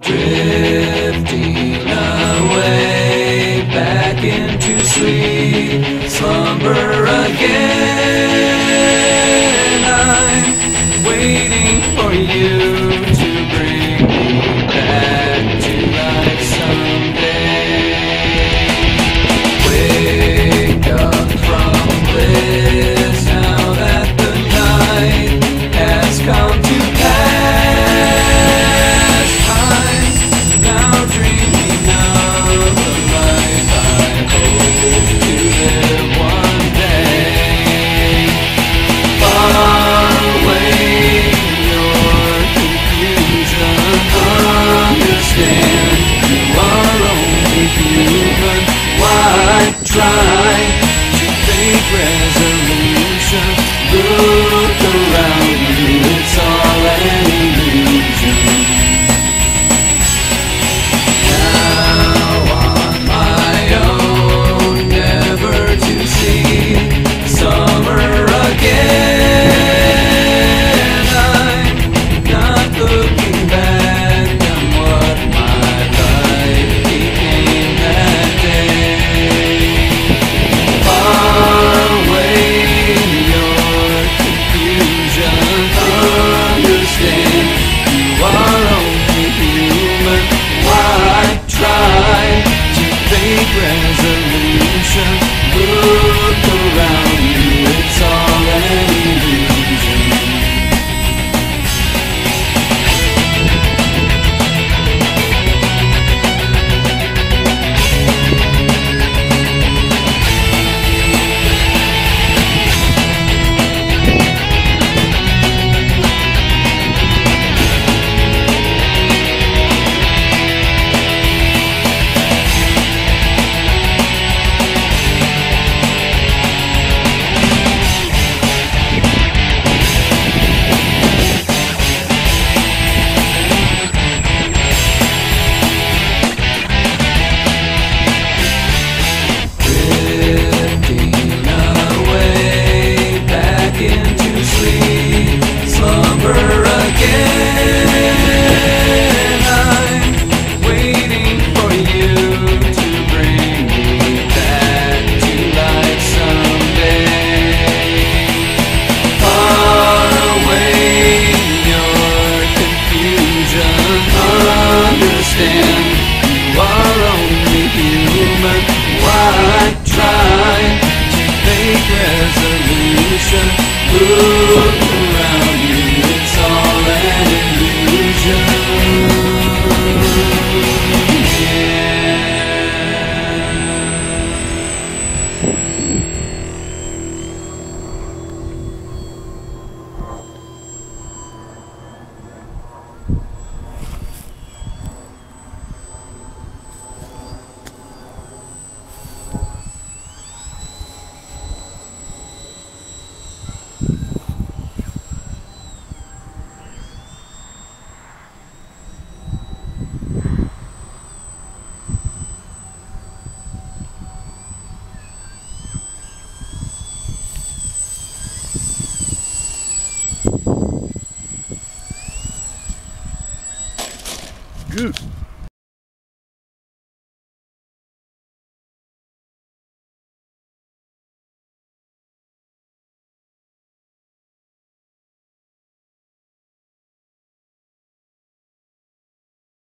Drifting away back into sleep, slumber again. present understand You are only human Why try to make resolution? Ooh. goose.